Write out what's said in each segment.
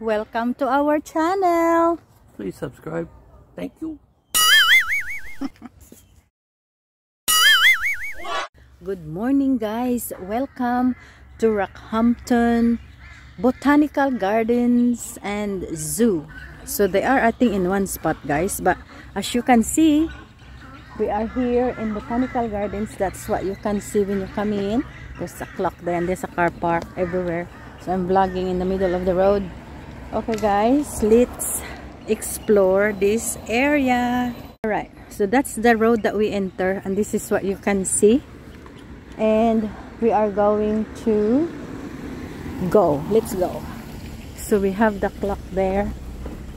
Welcome to our channel. Please subscribe. Thank you. Good morning guys. Welcome to Rockhampton Botanical Gardens and Zoo. So they are I think in one spot guys. But as you can see, we are here in Botanical Gardens. That's what you can see when you come in. There's a clock there and there's a car park everywhere. So I'm vlogging in the middle of the road. Okay guys, let's explore this area. Alright, so that's the road that we enter and this is what you can see. And we are going to go. Let's go. So we have the clock there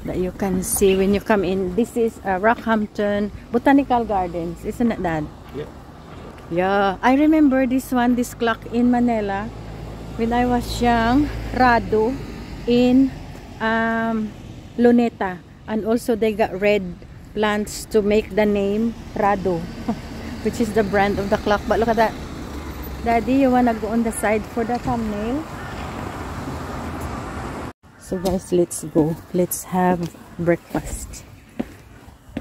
that you can see when you come in. This is uh, Rockhampton Botanical Gardens. Isn't it, Dad? Yep. Yeah, I remember this one, this clock in Manila when I was young, Rado in um, Luneta. And also they got red plants to make the name Rado, which is the brand of the clock. But look at that. Daddy, you wanna go on the side for the thumbnail? So guys, let's go. Let's have breakfast.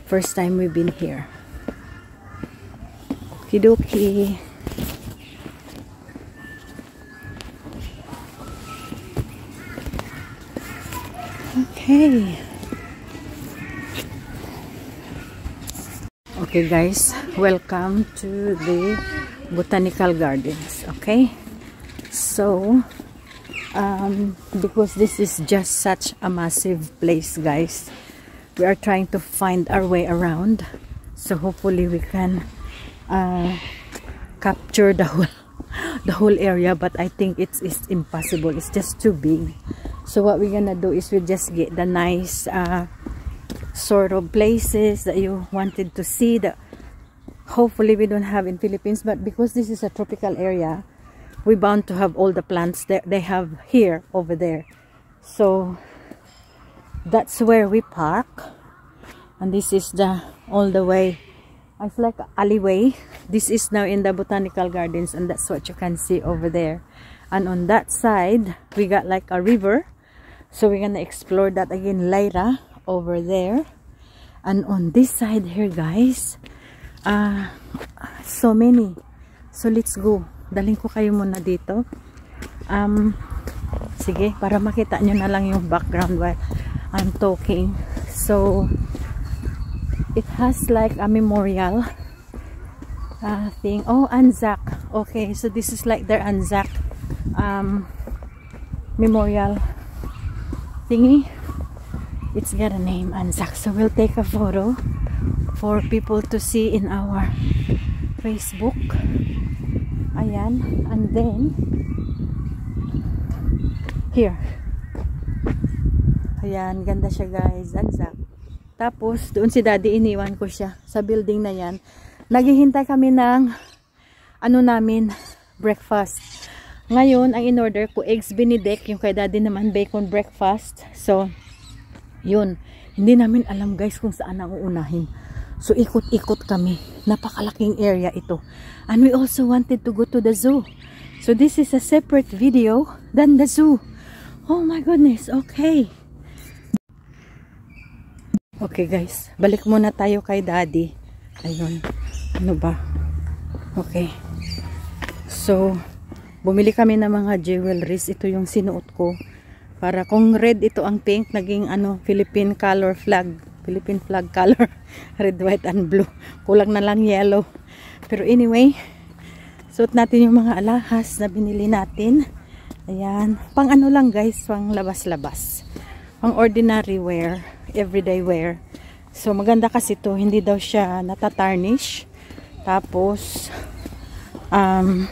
First time we've been here. Okie Okay. Okay guys, welcome to the Botanical Gardens. Okay. So, um, because this is just such a massive place guys, we are trying to find our way around. So hopefully we can uh, capture the whole the whole area but I think it's, it's impossible it's just too big so what we're gonna do is we just get the nice uh, sort of places that you wanted to see that hopefully we don't have in Philippines but because this is a tropical area we bound to have all the plants that they have here over there. So that's where we park. And this is the all the way it's like alleyway. This is now in the botanical gardens and that's what you can see over there. And on that side we got like a river so we're gonna explore that again later over there. And on this side here guys uh, so many. So let's go. Daling ko kayo muna dito. Um, sige para makita nyo na lang yung background while I'm talking. So it has like a memorial uh, thing. Oh, Anzac. Okay, so this is like their Anzac um, memorial thingy. It's got a name, Anzac. So we'll take a photo for people to see in our Facebook. Ayan. And then, here. Ayan, ganda siya guys. Anzac. Tapos, doon si daddy, iniwan ko siya sa building na yan. Naghihintay kami ng ano namin, breakfast. Ngayon, ang in-order ko, eggs benedict. Yung kay daddy naman, bacon breakfast. So, yun. Hindi namin alam guys kung saan ang uunahin. So, ikot-ikot kami. Napakalaking area ito. And we also wanted to go to the zoo. So, this is a separate video than the zoo. Oh my goodness. Okay. Okay guys, balik muna tayo kay daddy. Ayun. Ano ba? Okay. So, bumili kami ng mga jewelries. Ito yung sinuot ko. Para kung red ito ang pink, naging ano, Philippine color flag. Philippine flag color. red, white, and blue. Kulang na lang yellow. Pero anyway, suot natin yung mga alahas na binili natin. Ayan. Pang ano lang guys, pang labas-labas. Pang ordinary wear everyday wear. So maganda kasi to, hindi daw siya natatarnish. Tapos um,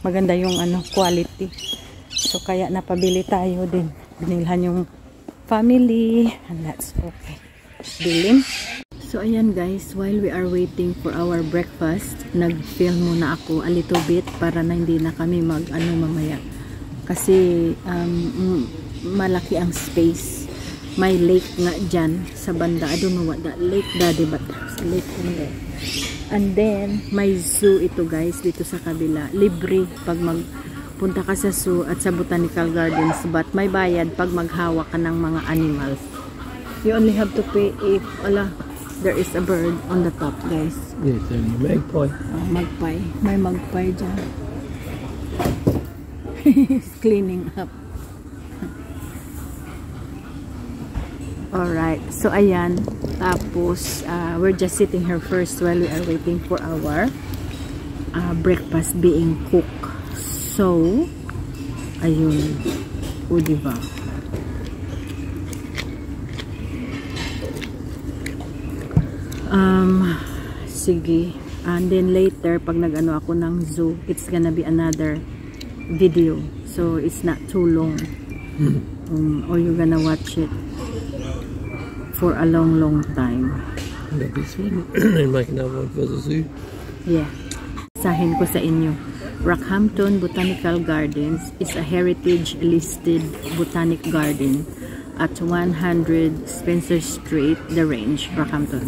maganda yung ano quality. So kaya napabili tayo din. Binilhan yung family and that's okay. Bilin. So ayan guys, while we are waiting for our breakfast, nag-film muna ako a little bit para na hindi na kami mag ano mamaya. Kasi um, malaki ang space may lake nga dyan sa banda. I don't know what that lake daddy but lake in there. And then, may zoo ito guys dito sa kabila. Libre pag mag punta ka sa zoo at sa botanical gardens but may bayad pag maghawak ka ng mga animals. You only have to pay if, ala, there is a bird on the top, guys. Yes, and magpie. Oh, magpie. May magpie dyan. He's cleaning up. Alright. So, ayan. Tapos, uh, we're just sitting here first while we are waiting for our uh, breakfast being cooked. So, ayun. O, diba? Um, sige. And then later, pag nag-ano ako ng zoo, it's gonna be another video. So, it's not too long. Um, or you're gonna watch it for a long, long time. Got this one and make another one for the zoo. Yeah. Sahin ko sa inyo. Rockhampton Botanical Gardens is a heritage-listed botanic garden at 100 Spencer Street, The Range, Rockhampton.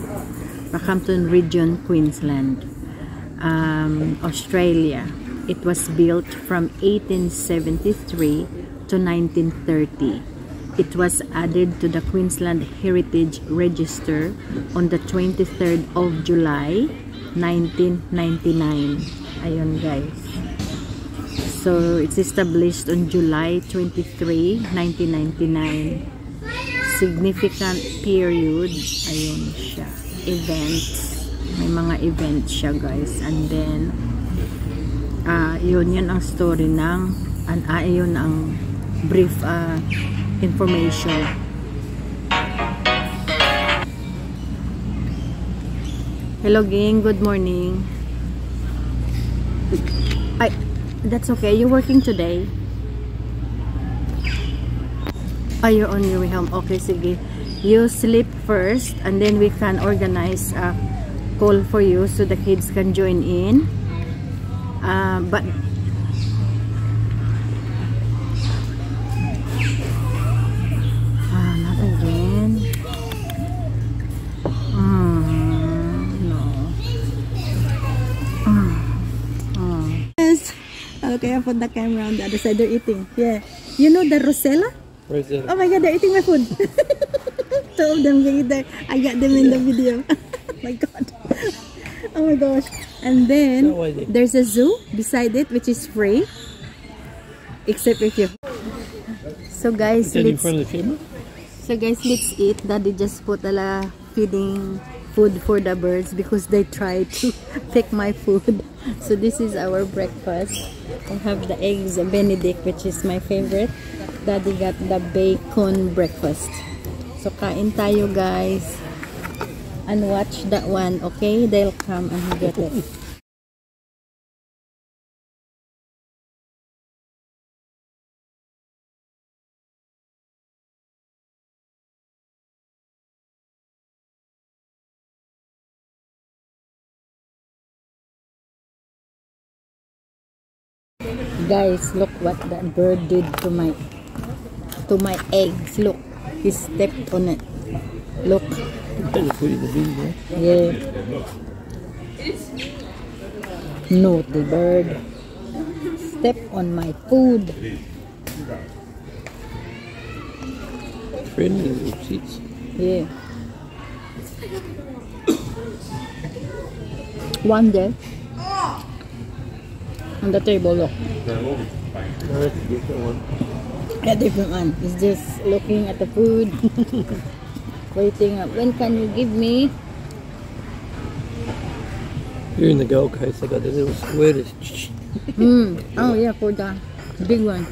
Rockhampton Region, Queensland, um, Australia. It was built from 1873 to 1930. It was added to the Queensland Heritage Register on the 23rd of July 1999. Ayun guys. So, it's established on July 23, 1999. Significant period. Ayun siya. Events. May mga events siya guys. And then, ah yun, yun ang story ng, an, ah, yun ang brief ah, information. Hello, gang. Good morning. I, that's okay. You're working today? Oh, you're on your way home. Okay, sige. You sleep first and then we can organize a call for you so the kids can join in. Uh, but Okay, I put the camera on the other side. They're eating. Yeah. You know the Rosella? That? Oh my god, they're eating my food. Two of them eat there. I got them in the video. my god. Oh my gosh. And then there's a zoo beside it which is free. Except if you So guys, let's so guys, let's eat. Daddy just put a feeding food for the birds because they try to pick my food. So this is our breakfast. I have the eggs Benedict which is my favorite. Daddy got the bacon breakfast. So kain tayo guys. And watch that one, okay? They'll come and get it. Guys, look what that bird did to my to my eggs. Look, he stepped on it. Look. It in the. Yeah. Bird. Step on my food. Friendly shits. Yeah. One day. On the table, look. No, that's a different one. A different one. It's just looking at the food. Waiting up. When can you give me? Here in the Gold Coast, they got the little squirters. Hmm. Oh yeah, for the big one.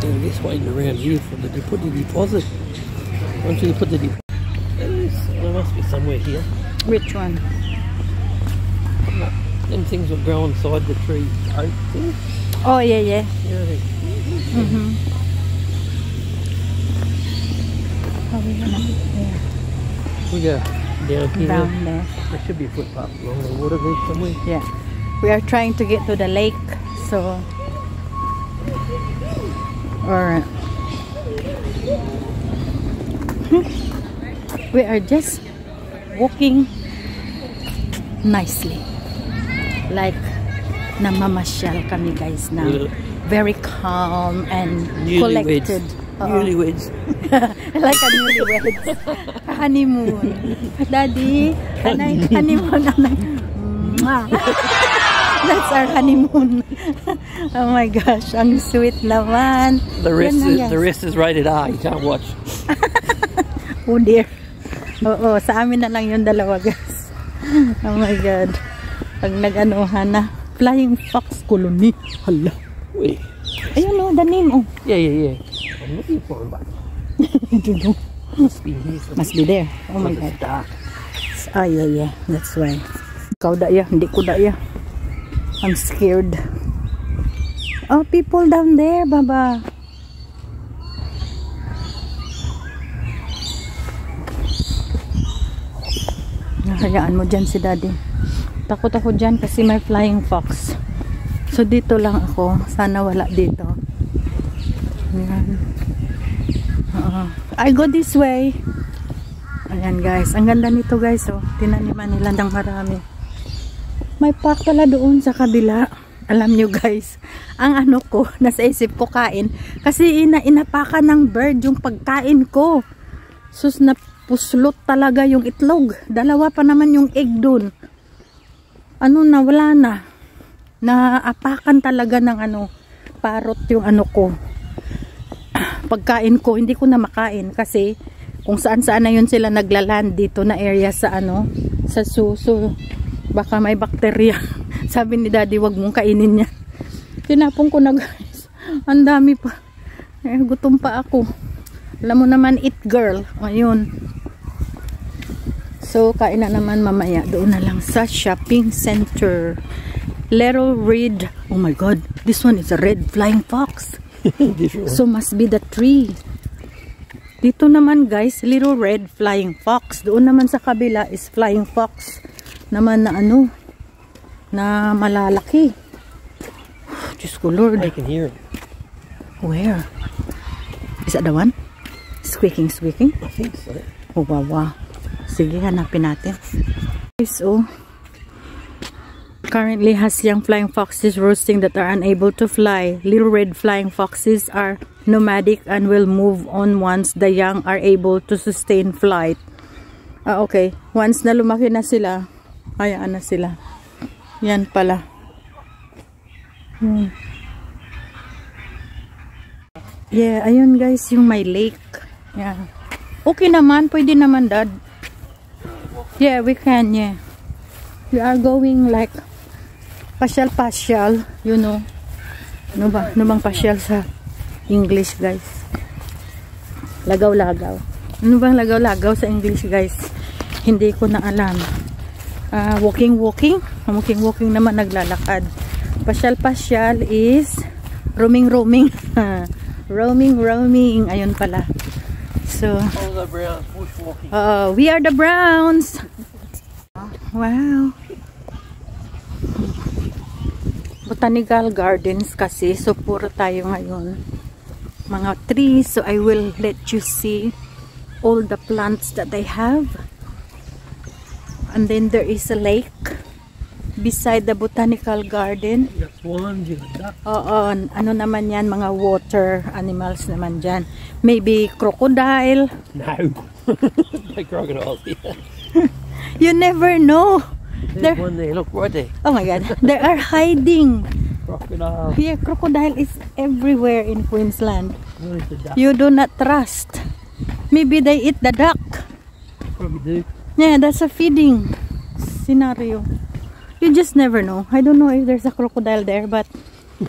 They're waiting around here for the deposit. Once you put the deposit, there must be somewhere here. Which one? Them things will grow inside the tree oak thing. Oh yeah, yeah. Yeah, Mm-hmm. Probably gonna yeah. we go down here. down there. There should be a footpath along the water there somewhere. Yeah. We are trying to get to the lake, so. Alright. Hmm? we are just walking nicely. Like namamasyal kami guys na very calm and collected. Newlyweds. like a newlyweds. honeymoon. Daddy, anay, honeymoon, anay. That's our honeymoon. oh my gosh, ang sweet naman. The rest Yan is the rest is rated R. You can't watch. Oh dear. Oo, sa amin na lang yung dalawa guys. Oh my God. Pag nag-anuhan na. Flying Fox Colony. Hala. Wait. Ayun oh, the name oh. Yeah, yeah, yeah. I'm looking for but I don't know. must be here. Must be there. Oh my God. Dark. Ah, yeah, yeah. That's why. Ikaw da ya. Hindi ko da ya. I'm scared. Oh, people down there, baba. Nahayaan mo dyan si daddy. Takot ako dyan kasi may flying fox. So, dito lang ako. Sana wala dito. Ayan. Oo. I go this way. Ayan guys, ang ganda nito guys oh. Tinaniman nila ng marami. May park pala doon sa kabila. Alam nyo guys, ang ano ko, nasa isip ko kain. Kasi ina inapakan ng bird yung pagkain ko. Sus na puslot talaga yung itlog. Dalawa pa naman yung egg doon. Ano na, wala na. Naapakan talaga ng ano, parot yung ano ko pagkain ko, hindi ko na makain kasi kung saan saan na yun sila naglaland dito na area sa ano, sa suso. Baka may bakterya. Sabi ni daddy, wag mong kainin yan. Tinapon ko na guys. Ang dami pa. Eh, gutom pa ako. Alam mo naman, eat girl. Ayun. So, kain na naman mamaya. Doon na lang sa shopping center. Little Red. Oh my God. This one is a red flying fox. So must be the tree. Dito naman guys, little red flying fox. Doon naman sa kabila is flying fox naman na ano, na malalaki. Diyos ko Lord. I can hear him. Where? Is that the one? Squeaking, squeaking? I think so. Oh, wow, wow. Sige, hanapin natin. Guys, oh. Currently has young flying foxes roosting that are unable to fly. Little red flying foxes are nomadic and will move on once the young are able to sustain flight. Ah, okay. Once na lumaki na sila, hayaan na sila. Yan pala. Hmm. Yeah, ayun guys, yung may lake. Yeah. Okay naman, pwede naman dad. Yeah, we can, yeah. We are going like pasyal-pasyal, you know. Ano ba? Ano bang pasyal sa English, guys? Lagaw-lagaw. Ano bang lagaw-lagaw sa English, guys? Hindi ko na alam. Ah, walking-walking. Walking-walking naman naglalakad. Pasyal-pasyal is roaming-roaming. roaming-roaming. Ayun pala. So, uh, we are the Browns. Wow. Botanical gardens kasi. So, puro tayo ngayon. Mga trees. So, I will let you see all the plants that I have. And then there is a lake beside the botanical garden. Oo, ano naman yan, mga water animals naman dyan. Maybe crocodile. No. no crocodiles here. You never know. There's There, one there. Look, right there. oh my god, they are hiding. Crocodile. Yeah, crocodile is everywhere in Queensland. You do not trust. Maybe they eat the duck. Probably do. Yeah, that's a feeding scenario. You just never know. I don't know if there's a crocodile there, but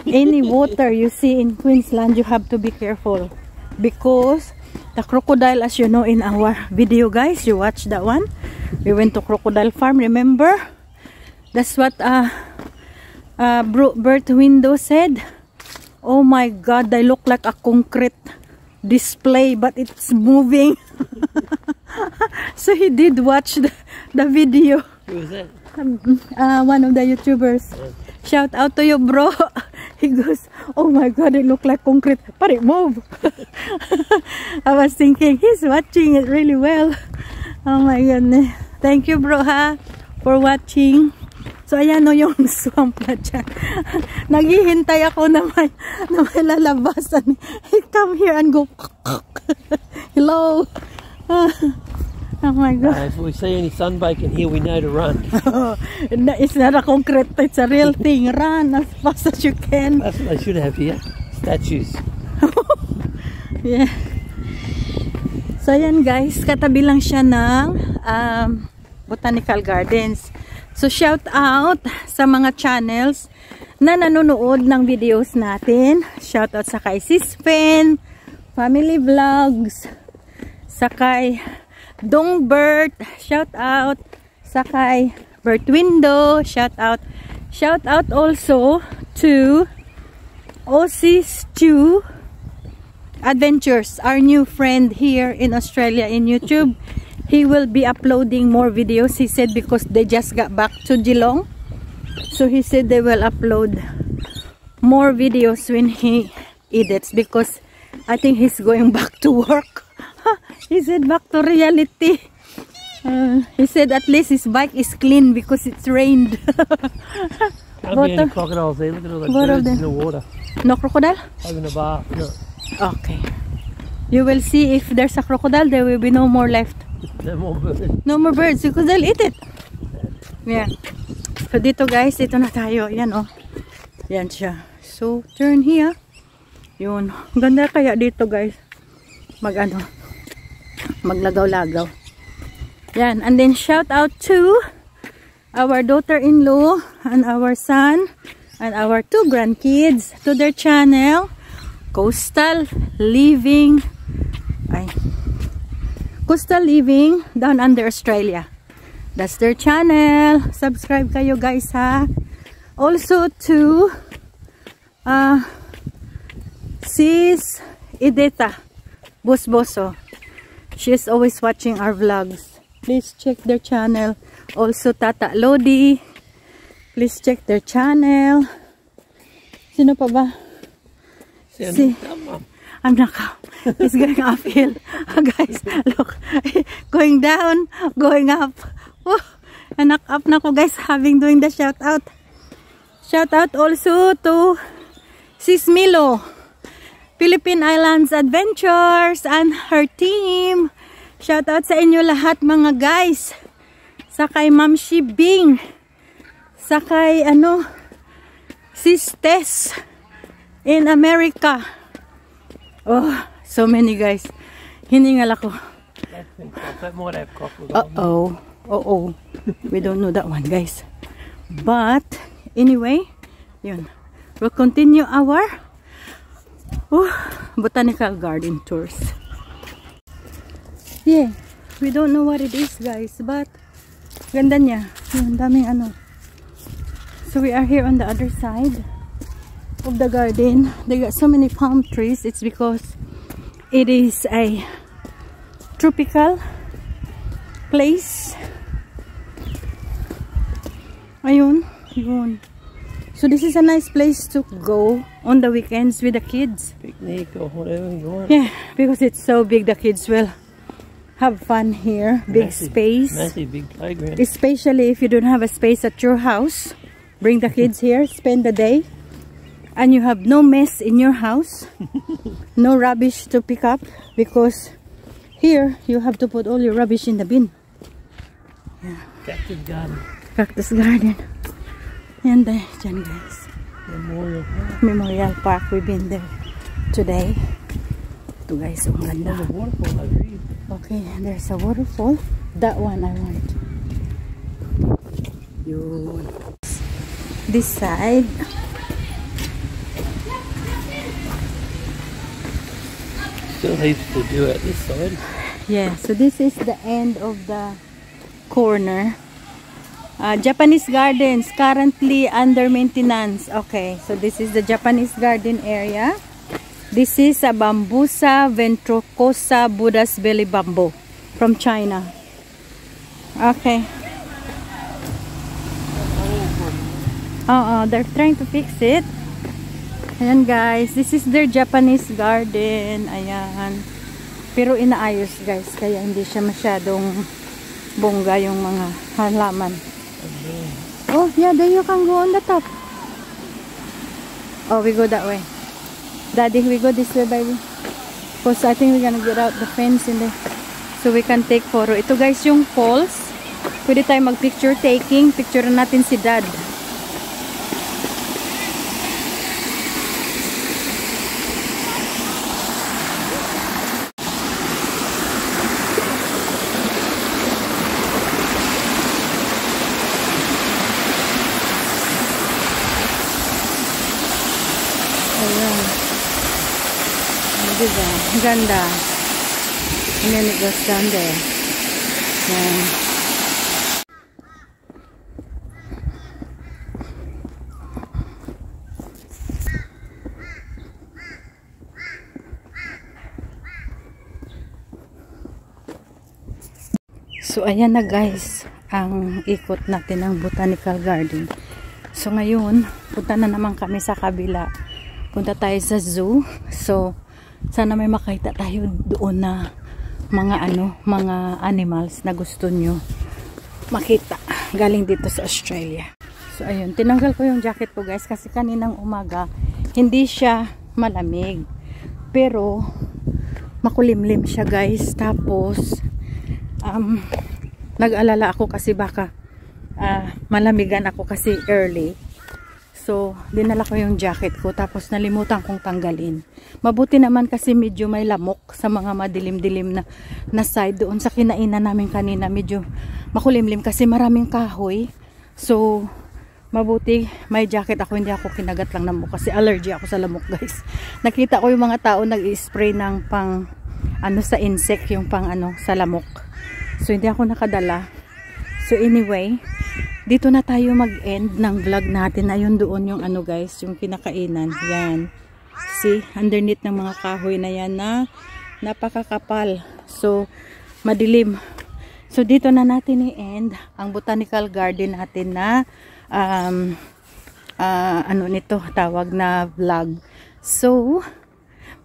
any water you see in Queensland, you have to be careful. Because the crocodile, as you know in our video, guys, you watch that one. We went to Crocodile Farm, remember? That's what uh, uh, Bert Window said. Oh my God, they look like a concrete display, but it's moving. so he did watch the, the video. Uh, one of the YouTubers. Shout out to you, bro. He goes, oh my god, it looked like concrete. But it move. I was thinking, he's watching it really well. Oh my goodness. Thank you bro ha for watching. So ayan no yung swamp na dyan. Naghihintay ako na may, na may lalabasan. He come here and go. Hello. Oh my god. Uh, if we see any sunbaking here, we know to run. No, it's not a concrete, it's a real thing. Run as fast as you can. That's what they should have here. Statues. Yeah. So ayan guys, katabi lang siya ng um, Botanical Gardens. So shout out sa mga channels na nanonood ng videos natin. Shout out sa kay Sispen, Family Vlogs, sa kay Dongbert, shout out sa kay Bert Window, shout out. Shout out also to Aussie Stew Adventures, our new friend here in Australia in YouTube. He will be uploading more videos, he said, because they just got back to Geelong. So he said they will upload more videos when he edits because I think he's going back to work. He said back to reality. Uh, he said at least his bike is clean because it's rained. What be the- any crocodiles there. Look at all the birds in the water. no crocodile? Having a bath. No, Okay. You will see if there's a crocodile, there will be no more left. no more birds. No more birds because they'll eat it. Yeah. So dito guys, dito na tayo. Yan oh. Yan siya. So turn here. Yun. Ganda kaya dito guys. Mag ano. Maglagaw-lagaw. Yan. And then shout out to our daughter-in-law and our son and our two grandkids to their channel. Coastal Living. Ay. Coastal Living down under Australia. That's their channel. Subscribe kayo guys ha. Also to uh, Sis Ideta Busboso. She is always watching our vlogs. Please check their channel. Also Tata Lodi. Please check their channel. Sino pa ba? Sound See. dumb, Mum. I'm not. It's going uphill. Guys, look. going down, going up. Woo! Anak up na ko guys having doing the shout out. Shout out also to Sis Milo. Philippine Islands Adventures and her team. Shout out sa inyo lahat mga guys. Sa kay Ma'am Shibing. Sa kay ano, Sis Tess in America. Oh, so many guys. Hiningal ako. Uh-oh. Uh-oh. We don't know that one, guys. But, anyway, yun. We'll continue our oh, botanical garden tours. Yeah. We don't know what it is, guys. But, ganda niya. Yun, daming ano. So, we are here on the other side of the garden. They got so many palm trees. It's because it is a tropical place. Ayun, yun. So this is a nice place to go on the weekends with the kids. Picnic or whatever you want. Yeah, because it's so big the kids will have fun here. Big Massive- space. Massive big playground. Especially if you don't have a space at your house. Bring the kids here, spend the day. And you have no mess in your house. no rubbish to pick up because here you have to put all your rubbish in the bin. Cactus garden. Cactus garden. Yan dahil dyan guys. Memorial. Memorial Park. We've been there today. Ito guys, ang There's a waterfall over here. Okay, there's a waterfall. That one I want. Yun. This side. Still heaps to do at this side. Yeah, so this is the end of the corner. Uh, Japanese gardens currently under maintenance. Okay, so this is the Japanese garden area. This is a Bambusa ventrocosa Buddha's belly bamboo from China. Okay. Uh, they're trying to fix it. Ayan guys, this is their Japanese garden. Ayan. Pero inaayos guys, kaya hindi siya masyadong bongga yung mga halaman. Oh, yeah, there you can go on the top. Oh, we go that way. Daddy, we go this way, baby. Because I think we're gonna get out the fence in there. So we can take photo. Ito guys yung falls. Pwede tayo mag-picture taking. Picture natin si dad. Ayan. Diba? Ang Ganda. And then it goes down there. Ayan. So, ayan na guys, ang ikot natin ng botanical garden. So, ngayon, punta na naman kami sa kabila. Punta tayo sa zoo. So, sana may makita tayo doon na mga ano, mga animals na gusto nyo makita. Galing dito sa Australia. So, ayun. Tinanggal ko yung jacket ko guys kasi kaninang umaga, hindi siya malamig. Pero, makulimlim siya guys. Tapos, um, nag-alala ako kasi baka uh, malamigan ako kasi early. So, dinala ko yung jacket ko tapos nalimutan kong tanggalin. Mabuti naman kasi medyo may lamok sa mga madilim-dilim na, na side doon sa kinainan namin kanina. Medyo makulimlim kasi maraming kahoy. So, mabuti may jacket ako. Hindi ako kinagat lang ng mukha kasi allergy ako sa lamok guys. Nakita ko yung mga tao nag-spray ng pang ano sa insect yung pang ano sa lamok. So, hindi ako nakadala. So, anyway, dito na tayo mag-end ng vlog natin. Ayun doon yung ano guys, yung kinakainan. Yan. See, underneath ng mga kahoy na yan na napakakapal. So, madilim. So, dito na natin i-end ang botanical garden natin na um, uh, ano nito, tawag na vlog. So,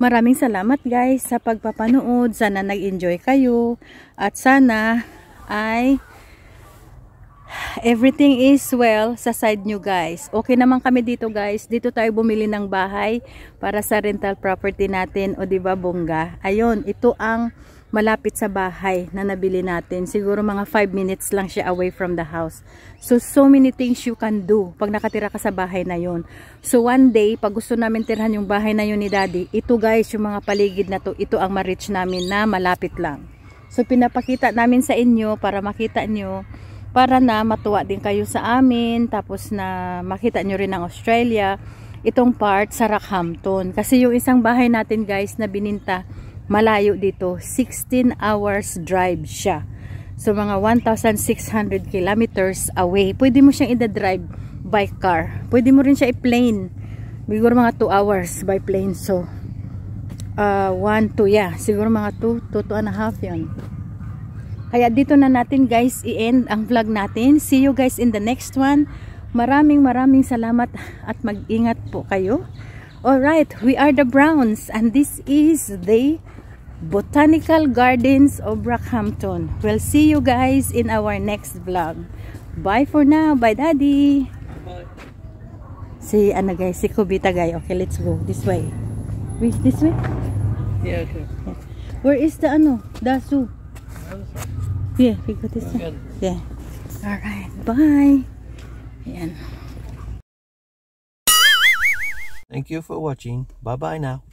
maraming salamat guys sa pagpapanood. Sana nag-enjoy kayo. At sana ay everything is well sa side nyo guys. Okay naman kami dito guys. Dito tayo bumili ng bahay para sa rental property natin. O diba bongga? Ayun, ito ang malapit sa bahay na nabili natin. Siguro mga 5 minutes lang siya away from the house. So, so many things you can do pag nakatira ka sa bahay na yon. So, one day, pag gusto namin tirhan yung bahay na yun ni daddy, ito guys, yung mga paligid na to, ito ang ma-reach namin na malapit lang. So, pinapakita namin sa inyo para makita nyo para na matuwa din kayo sa amin tapos na makita nyo rin ang Australia itong part sa Rockhampton. Kasi yung isang bahay natin guys na bininta malayo dito 16 hours drive siya. So mga 1,600 kilometers away. Pwede mo siyang ida-drive by car. Pwede mo rin siya i-plane. Siguro mga 2 hours by plane. So 1, uh, 2 yeah. Siguro mga 2, 2, 2 and a half yun kaya dito na natin guys i-end ang vlog natin. See you guys in the next one. Maraming maraming salamat at mag-ingat po kayo. Alright, we are the Browns and this is the Botanical Gardens of Brockhampton. We'll see you guys in our next vlog. Bye for now. Bye daddy. Bye. Si ano guys, si Kubita guy. Okay, let's go this way. Wait, this way? Yeah, okay. Where is the ano? The soup? Yeah, we got this one. Yeah. Alright, bye. Ayan. Thank you for watching. Bye-bye now.